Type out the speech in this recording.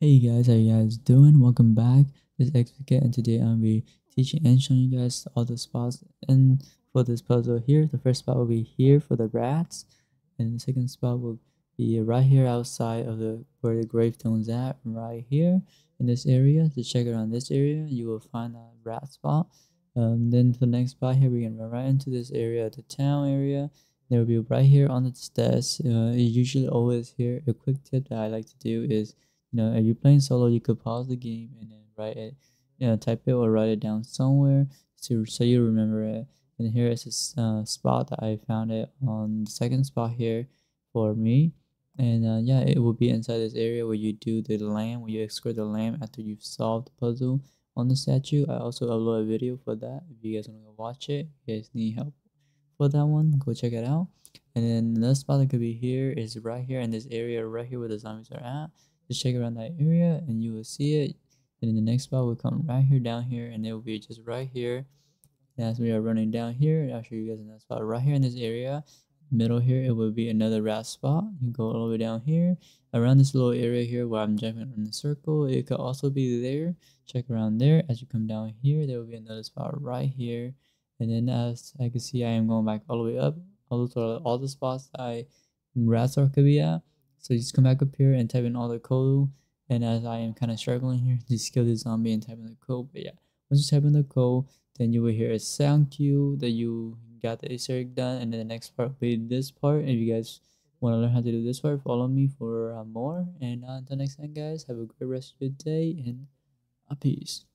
Hey guys, how you guys doing? Welcome back. This is XPK and today I'm be teaching and showing you guys all the spots and for this puzzle here. The first spot will be here for the rats and the second spot will be right here outside of the where the gravestone's at right here in this area. To check around this area, you will find a rat spot. Um, then for the next spot here, we can run right into this area, the town area. There will be right here on the stairs. Uh, usually always here. A quick tip that I like to do is you know if you're playing solo you could pause the game and then write it you know type it or write it down somewhere to so you remember it. And here is a uh, spot that i found it on the second spot here for me. And uh, yeah it will be inside this area where you do the lamp where you escort the lamp after you've solved the puzzle on the statue. I also upload a video for that. If you guys want to watch it you guys need help for that one go check it out. And then another spot that could be here is right here in this area right here where the zombies are at just check around that area and you will see it. Then the next spot will come right here down here and it will be just right here. And as we are running down here i'll show you guys another spot right here in this area. Middle here it will be another rat spot. You go all the way down here. Around this little area here where i'm jumping in the circle it could also be there. Check around there. As you come down here there will be another spot right here. And then as i can see i am going back all the way up. All the, all the spots i rats are could be at so just come back up here and type in all the code. And as I am kind of struggling here, just kill the zombie and type in the code. But yeah, once you type in the code, then you will hear a sound cue that you got the Easter egg done. And then the next part will be this part. If you guys want to learn how to do this part, follow me for uh, more. And uh, until next time, guys, have a great rest of your day and a peace.